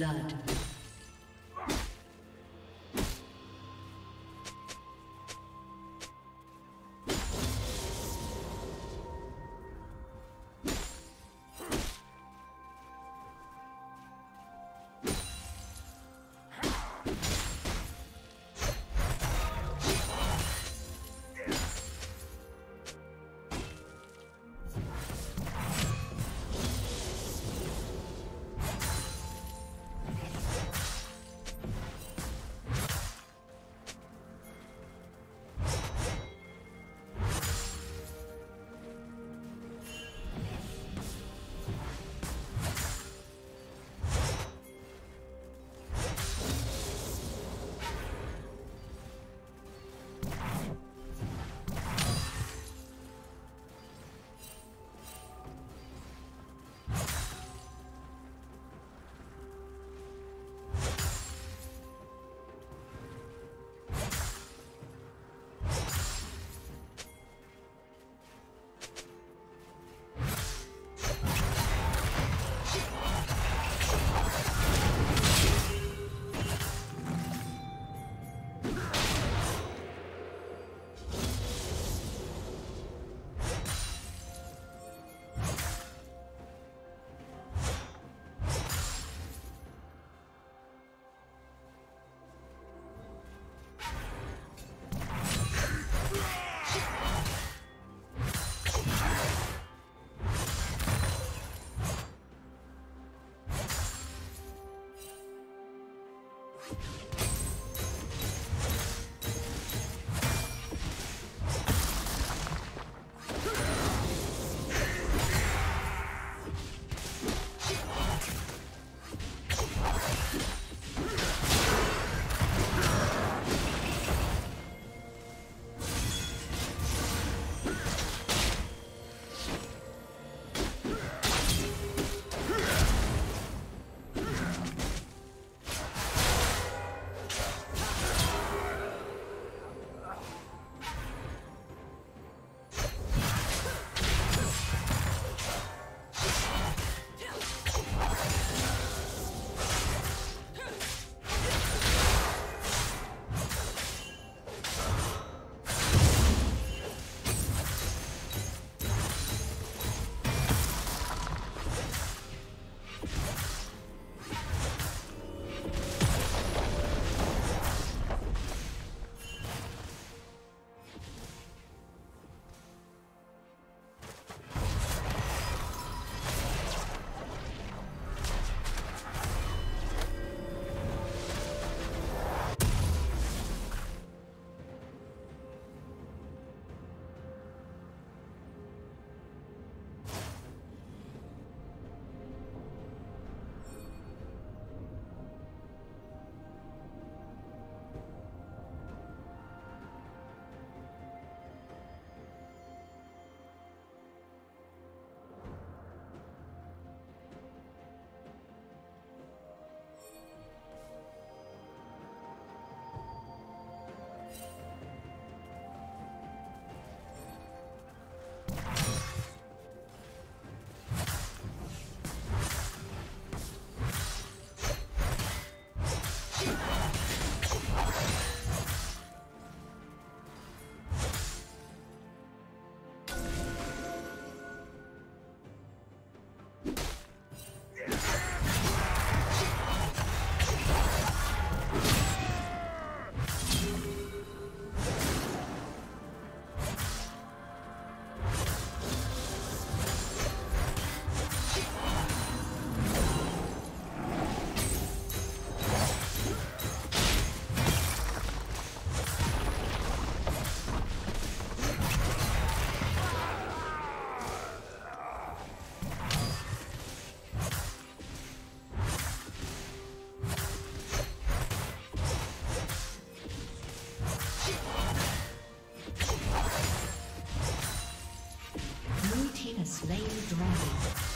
blood. slain the dragon.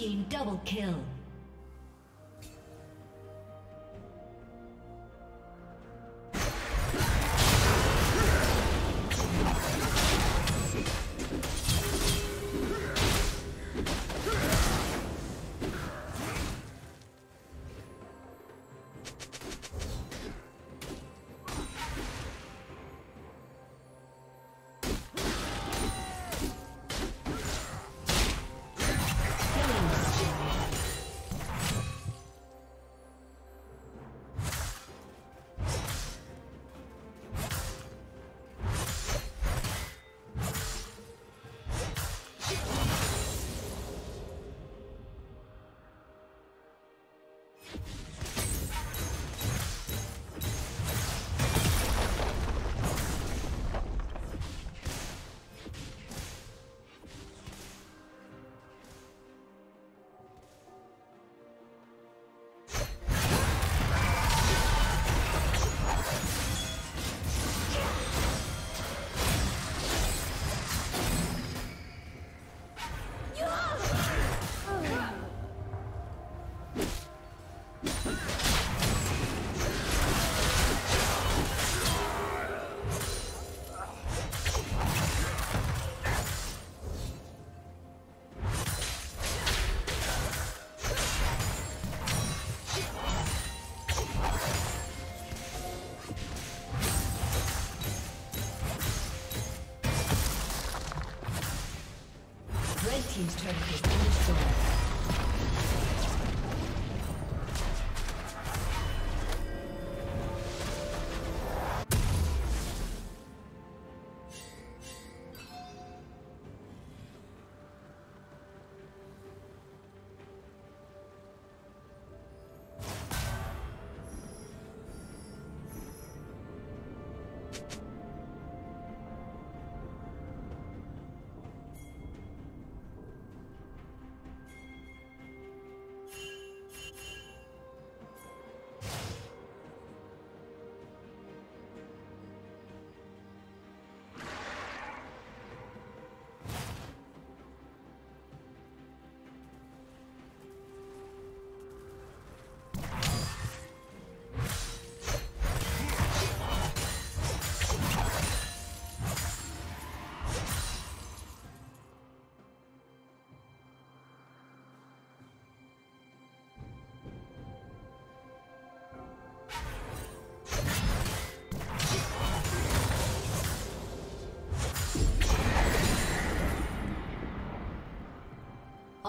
Team double kill.